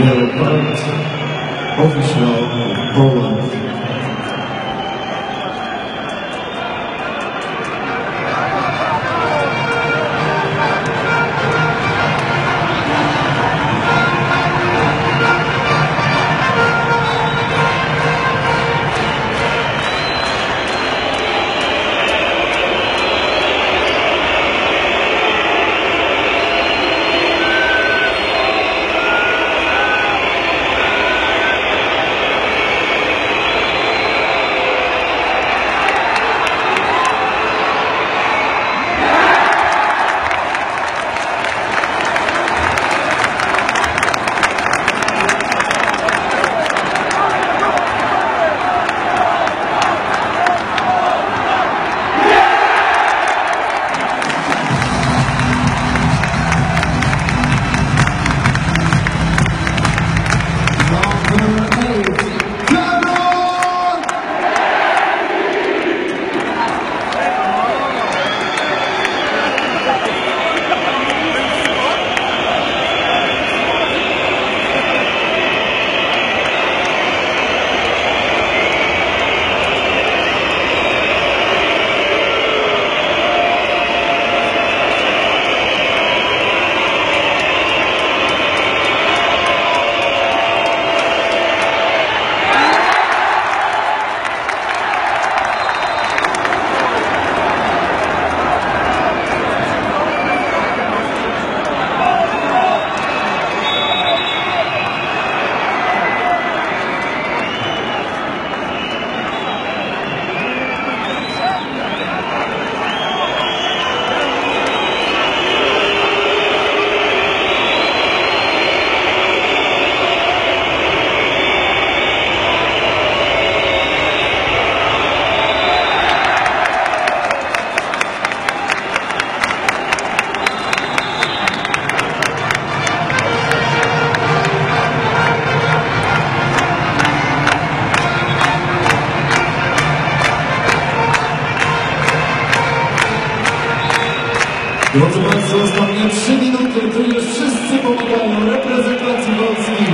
Leopard official uh, Poland. Drodzy Państwo, ostatnie 3 minuty, tu już wszyscy pomagają reprezentacji Polski.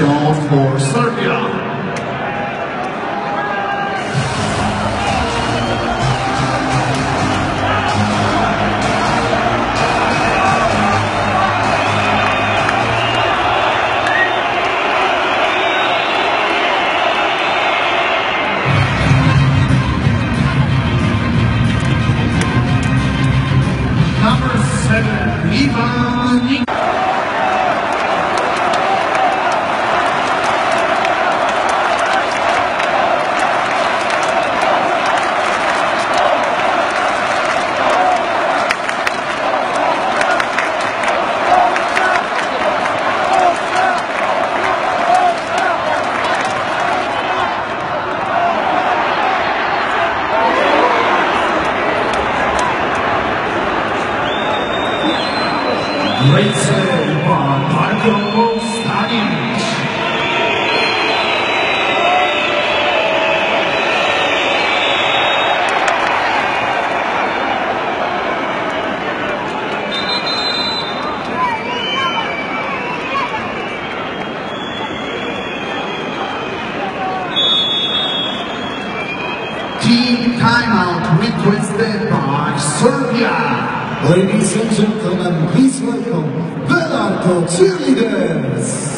Shot for Serbia. evening. 레이스 1번 Team timeout requested. Ladies and gentlemen, please welcome Velarko Cheerleaders.